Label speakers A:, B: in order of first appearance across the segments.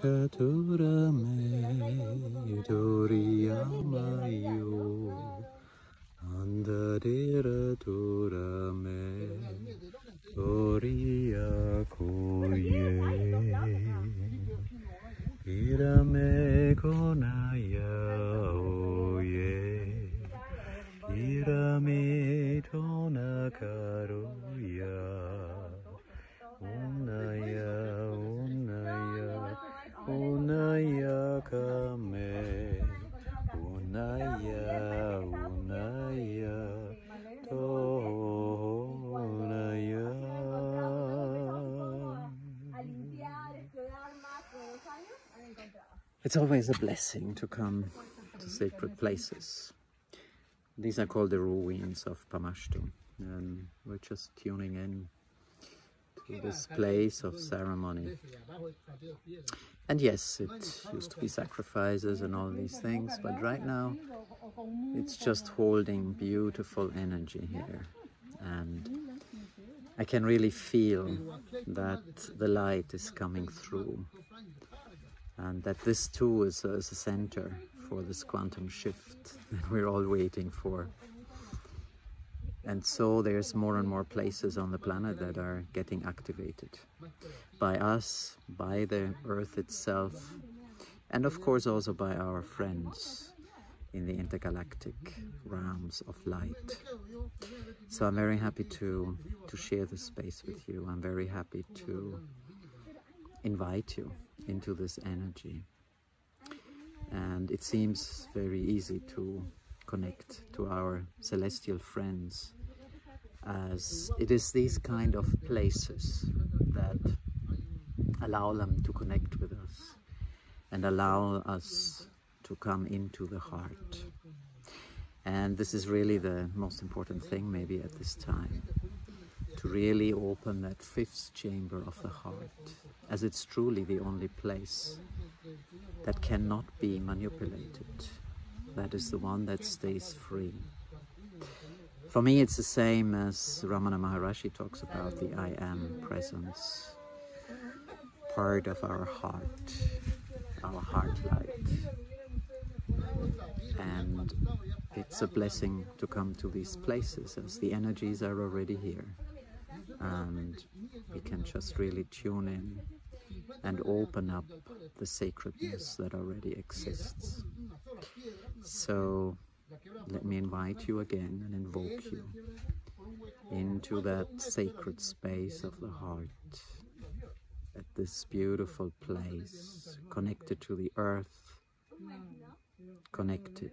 A: Katura me Toriyama yo Andadira Tura me Toriya koye Irame konaya oye Irame tona karuya It's always a blessing to come to sacred places. These are called the ruins of Pamashto, and um, we're just tuning in to this place of ceremony. And yes, it used to be sacrifices and all these things, but right now it's just holding beautiful energy here. And I can really feel that the light is coming through and that this too is a, is a center for this quantum shift that we're all waiting for. And so there's more and more places on the planet that are getting activated by us, by the earth itself, and of course also by our friends in the intergalactic realms of light. So I'm very happy to, to share this space with you. I'm very happy to invite you into this energy. And it seems very easy to connect to our celestial friends as it is these kind of places that allow them to connect with us and allow us to come into the heart. And this is really the most important thing maybe at this time, to really open that fifth chamber of the heart, as it's truly the only place that cannot be manipulated. That is the one that stays free. For me, it's the same as Ramana Maharshi talks about the I am presence, part of our heart, our heart light. And it's a blessing to come to these places as the energies are already here. And we can just really tune in and open up the sacredness that already exists. So let me invite you again and invoke you into that sacred space of the heart, at this beautiful place, connected to the earth, connected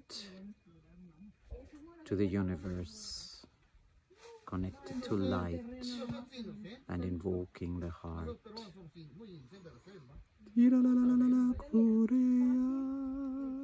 A: to the universe, connected to light, and invoking the heart. Tira-la-la-la-la, Korea.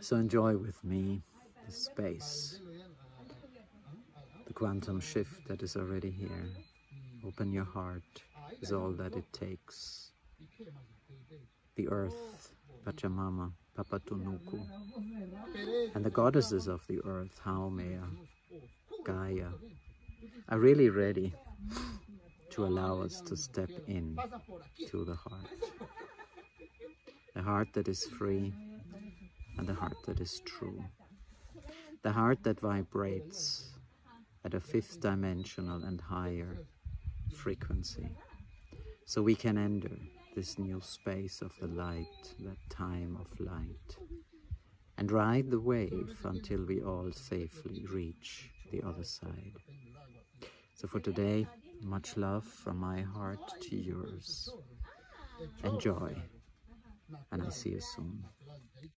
A: So enjoy with me the space, the quantum shift that is already here. Open your heart is all that it takes. The earth, Pachamama, Papatuanuku, and the goddesses of the earth, Haumea, Gaia, are really ready to allow us to step in to the heart. The heart that is free and the heart that is true. The heart that vibrates at a fifth dimensional and higher frequency. So we can enter this new space of the light, that time of light, and ride the wave until we all safely reach the other side. So for today, much love from my heart to yours. enjoy, and I see you soon.